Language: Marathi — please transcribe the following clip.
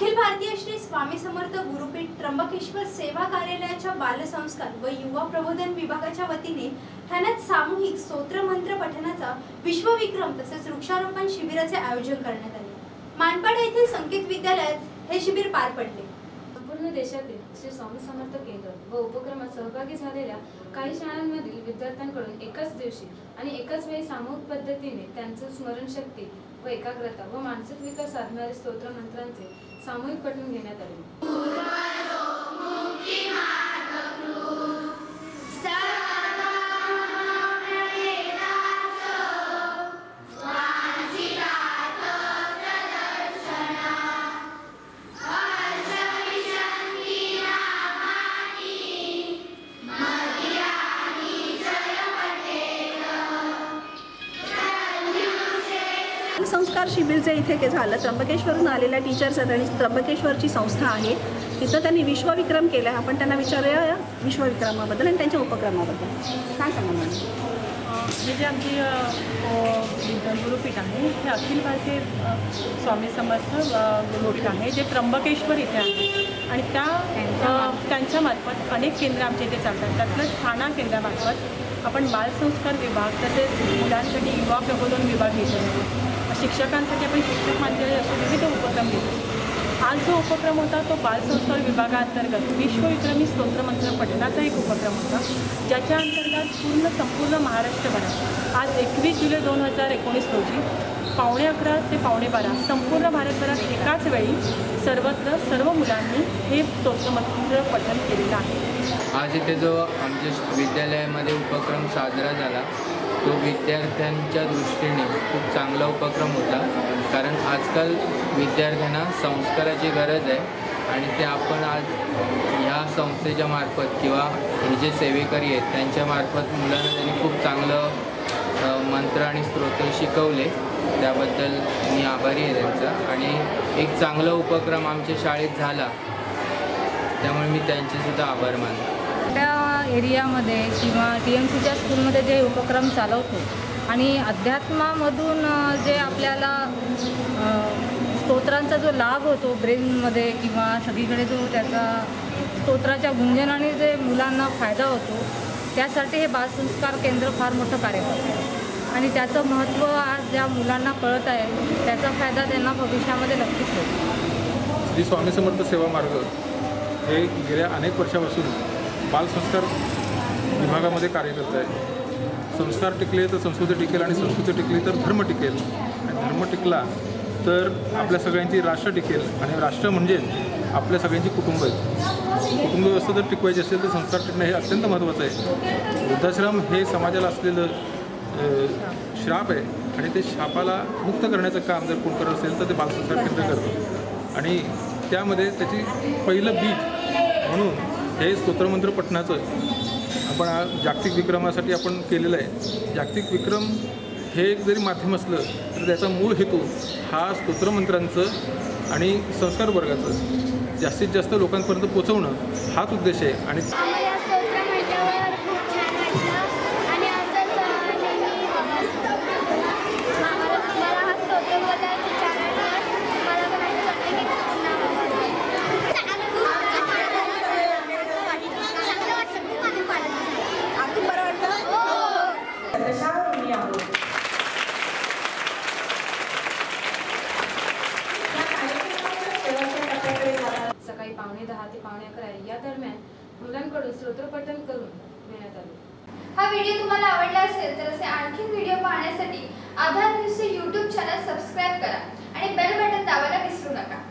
अखिल भारतीय श्री स्वामी समर्थ गुरुपीठ त्र्यंबकेश्वर सेवा कार्यालयाच्या बालसंस्कार व युवा प्रबोधन विभागाच्या वतीने ठाण्यात सामूहिक स्तोत्रमंत्र पठणाचा विश्वविक्रम तसेच वृक्षारोपण शिबिराचे आयोजन करण्यात आले. मानपाडा येथील संकेत विद्यालयात हे शिबिर पार पडले. संपूर्ण देशातील श्री स्वामी समर्थ केंद्र व उपक्रमात सहभागी झालेल्या काही शाळांमधील विद्यार्थ्यांकडून एकाच दिवशी आणि एकाच वेळी सामूहिक पद्धतीने त्यांचं स्मरणशक्ती व एकाग्रता व मानसिक विकास साधणारे स्तोत्र मंत्रांचे सामूहिक पटवून घेण्यात आले. संस्कार शिबिर जे इथे के झालं. त्र्यंबकेश्वरून आलेल्या टीचर्स आहेत आणि त्र्यंबकेश्वरची संस्था आहे. तिथं त्यांनी विश्वविक्रम केला आहे आपण त्यांना विचारूया या विश्वविक्रमाबद्दल आणि त्यांच्या उपक्रमाबद्दल. काय सांगा मॅडम? हे जे आमची गुरुपीठ आहे हे अखिल भारतीय स्वामी समर्थ गुरुपीठ आहे जे त्र्यंबकेश्वर इथे आहे. आणि त्या त्यांच्यामार्फत अनेक केंद्र आमच्या इथे चालतात. त्यातलंच ठाणा केंद्रामार्फत आपण बालसंस्कार विभाग तसेच मुलांसाठी युवा प्रबोधन विभाग घेत असतो. शिक्षकांसाठी आपण शिक्षक माध्यम असे विविध उपक्रम घेत असतो. आज जो उपक्रम होता तो बालसंस्कार विभागाअंतर्गत विश्वविक्रमी स्तोत्रमंत्र पठणाचा एक उपक्रम होता ज्याच्या अंतर्गत पूर्ण संपूर्ण महाराष्ट्रभरात आज एकवीस जुलै दोन हजार एकोणीस रोजी पावणे अकरा ते पावणे बारा संपूर्ण भारतभरात एकाच वेळी सर्वत्र सर्व मुलांनी हे स्तोत्रमंत्र पठन केलेलं आहे. आज इथे जो आमच्या विद्यालयामध्ये उपक्रम साजरा झाला तो विद्यार्थ्यांच्या दृष्टीने खूप चांगला उपक्रम होता. कारण आजकाल विद्यार्थ्यांना संस्काराची गरज आहे आणि ते आपण आज ह्या संस्थेच्या मार्फत किंवा हे जे सेवेकरी आहेत त्यांच्यामार्फत मुलांना त्यांनी खूप चांगलं मंत्र आणि स्त्रोत शिकवले. त्याबद्दल मी आभारी आहे त्यांचा. आणि एक चांगला उपक्रम आमच्या शाळेत झाला त्यामुळे मी त्यांचेसुद्धा आभार मानतो. त्या एरियामध्ये किंवा टी एम सीच्या स्कूलमध्ये जे उपक्रम चालवतो आणि अध्यात्मामधून जे आपल्याला स्तोत्रांचा जो लाभ होतो ब्रेनमध्ये किंवा सगळीकडे जो त्याचा स्तोत्राच्या गुंजनाने जे मुलांना फायदा होतो त्यासाठी हे बालसंस्कार केंद्र फार मोठं कार्य करतं. आणि त्याचं महत्त्व आज ज्या मुलांना कळत आहे त्याचा फायदा त्यांना भविष्यामध्ये नक्कीच होतो श्री स्वामी समर्थ सेवा मार्ग हे गेल्या अनेक वर्षापासून बालसंस्कार विभागामध्ये कार्य करत आहे. संस्कार टिकले तर संस्कृती टिकेल आणि संस्कृती टिकली तर धर्म टिकेल. आणि धर्म टिकला तर आपल्या सगळ्यांची राष्ट्र टिकेल आणि राष्ट्र म्हणजे आपल्या सगळ्यांची कुटुंब आहेत. कुटुंब व्यवस्था जर टिकवायची असेल तर संस्कार टिकणं हे अत्यंत महत्त्वाचं आहे. वृद्धाश्रम हे समाजाला असलेलं श्राप आहे आणि ते शापाला मुक्त करण्याचं काम जर कोण करत असेल तर ते बालसंस्कार केंद्र करतं. आणि त्यामध्ये त्याची पहिलं बीज म्हणून हे स्तोत्रमंत्र पठणाचं आपण आज जागतिक विक्रमासाठी आपण केलेलं आहे. जागतिक विक्रम हे एक जरी माध्यम असलं तर त्याचा मूळ हेतू हा स्तोत्रमंत्रांचं आणि संस्कार वर्गाचं. जास्तीत जास्त लोकांपर्यंत पोचवणं हाच उद्देश आहे. आणि सकाळी पावणे दहा ते पावणे अकरा या दरम्यान मुलांकडून स्तोत्रपठन करून देण्यात आले. हा व्हिडिओ तुम्हाला आवडला असेल तर असे आणखी व्हिडिओ पाहण्यासाठी आधार न्यूजचे यूट्यूब चॅनल सबस्क्राईब करा आणि बेल बटन दाबायला विसरू नका.